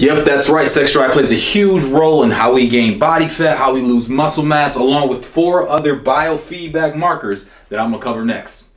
Yep, that's right. Sex drive plays a huge role in how we gain body fat, how we lose muscle mass, along with four other biofeedback markers that I'm gonna cover next.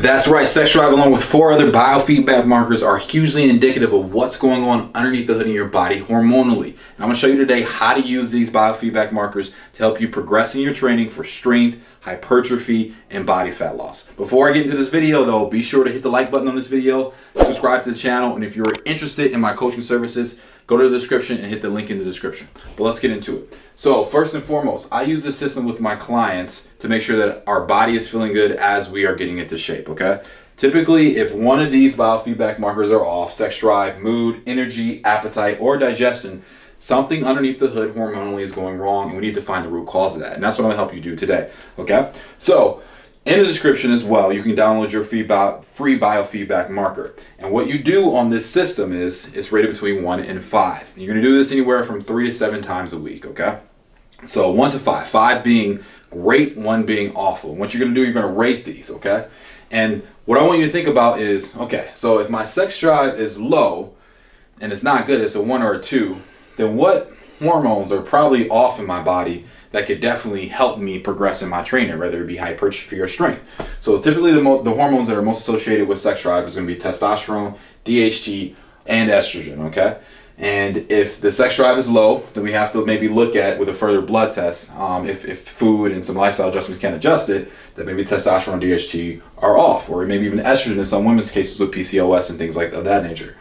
That's right, sex drive along with four other biofeedback markers are hugely indicative of what's going on underneath the hood in your body hormonally. And I'm gonna show you today how to use these biofeedback markers to help you progress in your training for strength, hypertrophy, and body fat loss. Before I get into this video though, be sure to hit the like button on this video, subscribe to the channel, and if you're interested in my coaching services, go to the description and hit the link in the description. But let's get into it. So first and foremost, I use this system with my clients to make sure that our body is feeling good as we are getting into shape, okay? Typically, if one of these biofeedback markers are off, sex drive, mood, energy, appetite, or digestion, something underneath the hood hormonally is going wrong and we need to find the root cause of that. And that's what I'm gonna help you do today, okay? So in the description as well, you can download your free biofeedback marker. And what you do on this system is it's rated between one and five. You're gonna do this anywhere from three to seven times a week, okay? So one to five, five being great, one being awful. And what you're gonna do, you're gonna rate these, okay? And what I want you to think about is, okay, so if my sex drive is low and it's not good, it's a one or a two, then what hormones are probably off in my body that could definitely help me progress in my training, whether it be hypertrophy or strength. So typically the, the hormones that are most associated with sex drive is going to be testosterone, DHT, and estrogen, okay? And if the sex drive is low, then we have to maybe look at with a further blood test um, if, if food and some lifestyle adjustments can't adjust it, that maybe testosterone and DHT are off, or maybe even estrogen in some women's cases with PCOS and things like of that nature.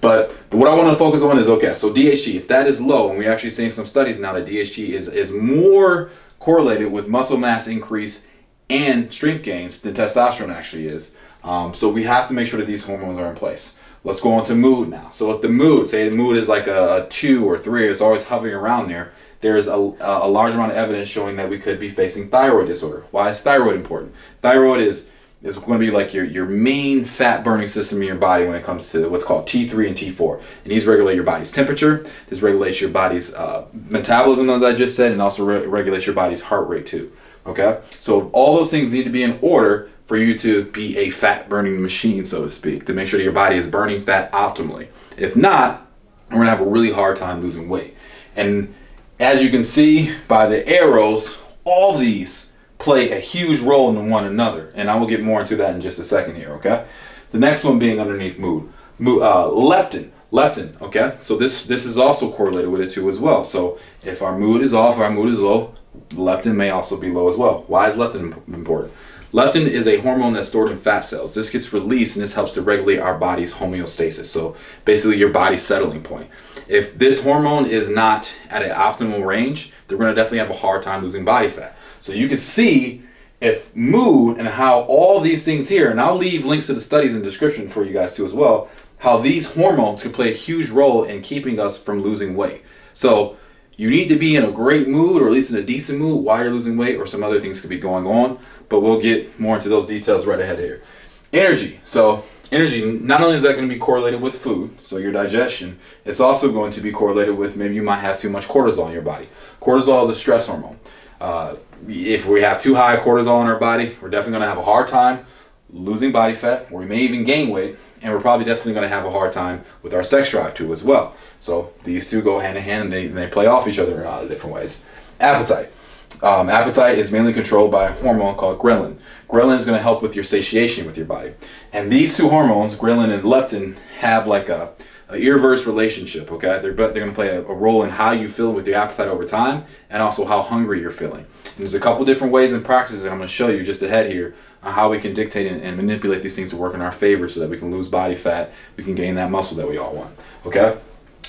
But, what I want to focus on is okay, so DHT, if that is low, and we're actually seeing some studies now that DHT is, is more correlated with muscle mass increase and strength gains than testosterone actually is. Um, so we have to make sure that these hormones are in place. Let's go on to mood now. So if the mood, say the mood is like a, a two or three, it's always hovering around there, there's a, a large amount of evidence showing that we could be facing thyroid disorder. Why is thyroid important? Thyroid is is going to be like your, your main fat burning system in your body when it comes to what's called T3 and T4. And these regulate your body's temperature, this regulates your body's uh, metabolism, as I just said, and also re- regulates your body's heart rate too. Okay? So all those things need to be in order for you to be a fat burning machine, so to speak, to make sure that your body is burning fat optimally. If not, we're going to have a really hard time losing weight. And as you can see by the arrows, all these play a huge role in one another. And I will get more into that in just a second here, okay? The next one being underneath mood. mood uh, leptin. Leptin, okay? So this, this is also correlated with it too as well. So if our mood is off, our mood is low, leptin may also be low as well. Why is leptin important? Leptin is a hormone that's stored in fat cells. This gets released and this helps to regulate our body's homeostasis. So basically your body's settling point. If this hormone is not at an optimal range, they're going to definitely have a hard time losing body fat. So you can see if mood and how all these things here, and I'll leave links to the studies in the description for you guys too as well, how these hormones can play a huge role in keeping us from losing weight. So you need to be in a great mood or at least in a decent mood while you're losing weight or some other things could be going on, but we'll get more into those details right ahead here. Energy. So energy, not only is that going to be correlated with food, so your digestion, it's also going to be correlated with maybe you might have too much cortisol in your body. Cortisol is a stress hormone. Uh, if we have too high cortisol in our body, we're definitely going to have a hard time losing body fat, or we may even gain weight, and we're probably definitely going to have a hard time with our sex drive too as well. So these two go hand in hand, and they, and they play off each other in a lot of different ways. Appetite. Um, appetite is mainly controlled by a hormone called ghrelin. Ghrelin is going to help with your satiation with your body. And these two hormones, ghrelin and leptin, have like a a irreverse relationship. Okay, they're but they're going to play a, a, role in how you feel with your appetite over time, and also how hungry you're feeling. And there's a couple different ways and practices that I'm going to show you just ahead here on how we can dictate and, and, manipulate these things to work in our favor, so that we can lose body fat, we can gain that muscle that we all want. Okay,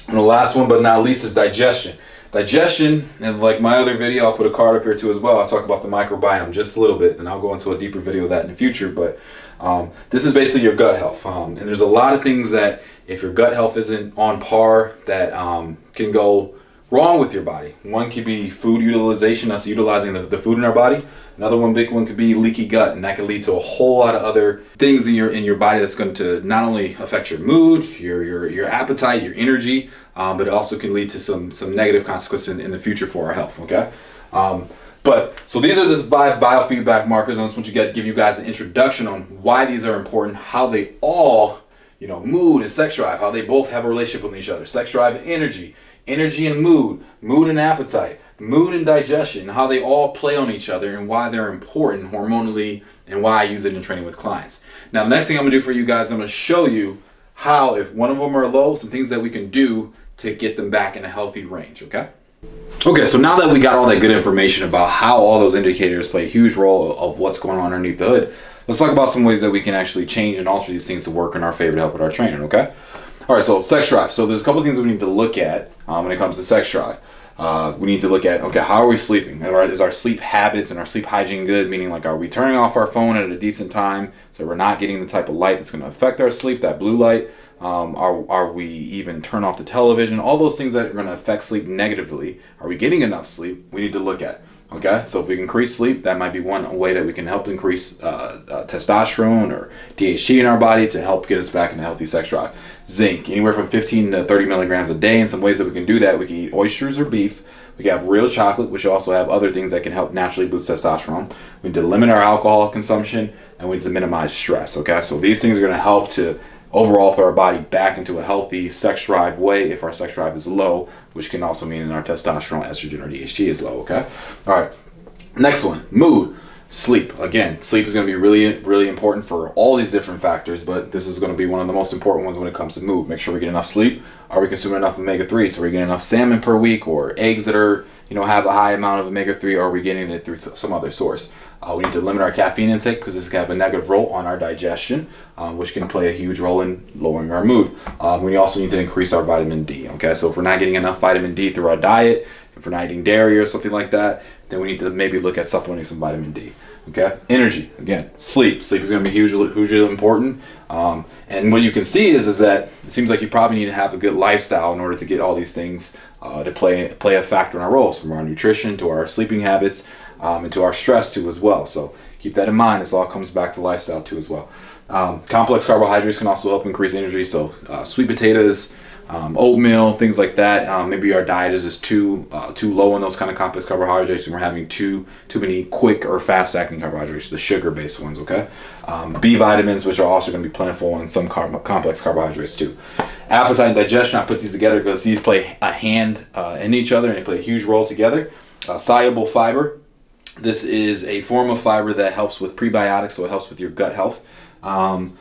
and the last one, but not least, is digestion. Digestion, and like my other video, I'll put a card up here too as well. I'll talk about the microbiome just a little bit, and I'll go into a deeper video of that in the future. But Um, this is basically your gut health. Um, and there's a lot of things that if your gut health isn't on par that um, can go wrong with your body. One could be food utilization, us utilizing the, the food in our body. Another one big one could be leaky gut, and that could lead to a whole lot of other things in your in your body that's going to not only affect your mood, your your, your appetite, your energy, um, but it also can lead to some some negative consequences in, in the future for our health. Okay. Um, but so these are the five biofeedback markers. I just want to get give you guys an introduction on why these are important, how they all, you know, mood and sex drive, how they both have a relationship with each other. Sex drive and energy, energy and mood, mood and appetite, mood and digestion, how they all play on each other and why they're important hormonally and why I use it in training with clients. Now, the next thing I'm gonna do for you guys, I'm gonna show you how, if one of them are low, some things that we can do to get them back in a healthy range, okay? Okay, so now that we got all that good information about how all those indicators play a huge role of what's going on underneath the hood, let's talk about some ways that we can actually change and alter these things to work in our favor to help with our training, okay? All right, so sex drive. So there's a couple things we need to look at um, when it comes to sex drive. Uh, we need to look at okay, how are we sleeping? Is our sleep habits and our sleep hygiene good? Meaning, like, are we turning off our phone at a decent time so we're not getting the type of light that's going to affect our sleep, that blue light? Um, are, are we even turn off the television? All those things that are going to affect sleep negatively. Are we getting enough sleep? We need to look at. Okay, so if we increase sleep, that might be one way that we can help increase uh, uh, testosterone or DHT in our body to help get us back in a healthy sex drive. Zinc, anywhere from 15 to 30 milligrams a day. And some ways that we can do that, we can eat oysters or beef. We can have real chocolate, which also have other things that can help naturally boost testosterone. We need to limit our alcohol consumption, and we need to minimize stress. Okay, so these things are going to help to overall put our body back into a healthy sex drive way if our sex drive is low, which can also mean in our testosterone, estrogen, or DHT is low. Okay. All right. Next one, mood. Sleep. Again, sleep is going to be really, really important for all these different factors, but this is going to be one of the most important ones when it comes to mood. Make sure we get enough sleep. Are we consuming enough omega 3? So, are we getting enough salmon per week or eggs that are, you know, have a high amount of omega 3, or are we getting it through some other source? Uh, we need to limit our caffeine intake because this can have a negative role on our digestion, um, which can play a huge role in lowering our mood. Um, we also need to increase our vitamin D. Okay, so if we're not getting enough vitamin D through our diet, if we're not eating dairy or something like that, then we need to maybe look at supplementing some vitamin D. Okay, energy again, sleep. Sleep is going to be hugely, hugely important. Um, and what you can see is is that it seems like you probably need to have a good lifestyle in order to get all these things uh, to play play a factor in our roles, from our nutrition to our sleeping habits um, and to our stress too as well. So keep that in mind. This all comes back to lifestyle too as well. Um, complex carbohydrates can also help increase energy. So uh, sweet potatoes, um, oatmeal, things like that. Um, maybe our diet is just too uh, too low in those kind of complex carbohydrates, and we're having too too many quick or fast acting carbohydrates, the sugar based ones. Okay, um, B vitamins, which are also going to be plentiful in some carb- complex carbohydrates too. Appetite and digestion. I put these together because these play a hand uh, in each other, and they play a huge role together. Uh, soluble fiber. This is a form of fiber that helps with prebiotics, so it helps with your gut health. Um,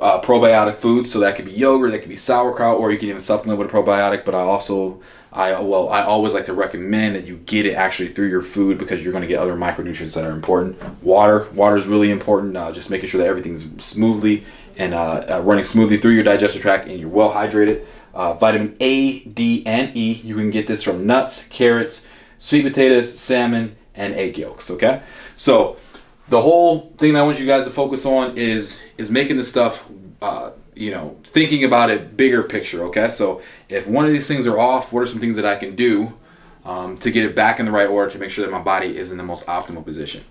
uh, probiotic foods. So that could be yogurt, that could be sauerkraut, or you can even supplement with a probiotic. But I also, I well, I always like to recommend that you get it actually through your food because you're going to get other micronutrients that are important. Water, water is really important. Uh, just making sure that everything's smoothly and uh, uh running smoothly through your digestive tract and you're well hydrated. Uh, vitamin A, D, and E. You can get this from nuts, carrots, sweet potatoes, salmon, and egg yolks. Okay, so the whole thing that I want you guys to focus on is is making the stuff, uh, you know, thinking about it bigger picture. Okay, so if one of these things are off, what are some things that I can do um, to get it back in the right order to make sure that my body is in the most optimal position?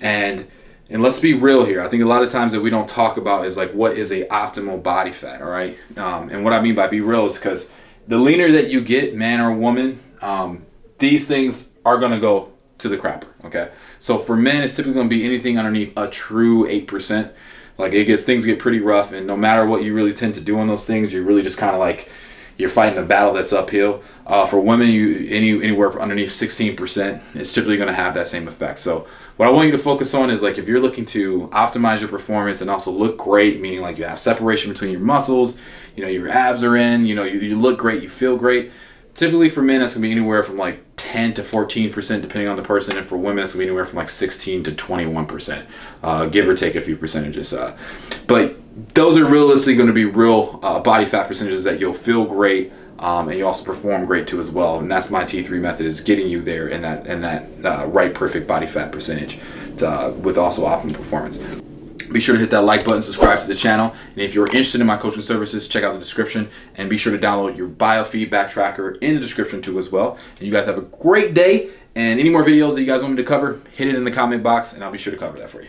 And and let's be real here. I think a lot of times that we don't talk about is like what is a optimal body fat. All right, um, and what I mean by be real is because the leaner that you get, man or woman, um, these things are gonna go to the crapper. Okay, so for men, it's typically going to be anything underneath a true eight percent. Like it gets things get pretty rough, and no matter what you really tend to do on those things, you're really just kind of like you're fighting a battle that's uphill. Uh, for women, you any anywhere underneath 16%, it's typically going to have that same effect. So what I want you to focus on is like if you're looking to optimize your performance and also look great, meaning like you have separation between your muscles, you know your abs are in, you know you, you look great, you feel great. Typically for men, that's going to be anywhere from like 10 to 14 percent depending on the person. And for women it's going to be anywhere from like 16 to 21 percent uh, give or take a few percentages uh, but those are realistically going to be real uh, body fat percentages that you'll feel great um, and you also perform great too as well. And that's my t3 method is getting you there in that in that uh, right perfect body fat percentage to, uh, with also optimal performance Be sure to hit that like button, subscribe to the channel, and if you're interested in my coaching services, check out the description and be sure to download your biofeedback tracker in the description too as well. And you guys have a great day. And any more videos that you guys want me to cover, hit it in the comment box and I'll be sure to cover that for you.